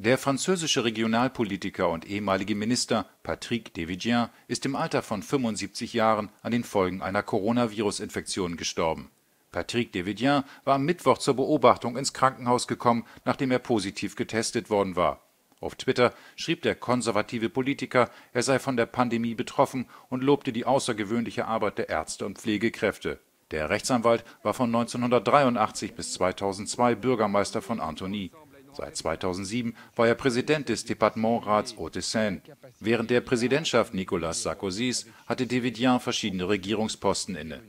Der französische Regionalpolitiker und ehemalige Minister Patrick Devidjian ist im Alter von 75 Jahren an den Folgen einer Coronavirus-Infektion gestorben. Patrick Devidjian war am Mittwoch zur Beobachtung ins Krankenhaus gekommen, nachdem er positiv getestet worden war. Auf Twitter schrieb der konservative Politiker, er sei von der Pandemie betroffen und lobte die außergewöhnliche Arbeit der Ärzte und Pflegekräfte. Der Rechtsanwalt war von 1983 bis 2002 Bürgermeister von Antony. Seit 2007 war er Präsident des Departementrats Hauts-de-Seine. Während der Präsidentschaft Nicolas Sarkozys hatte Devedjian verschiedene Regierungsposten inne.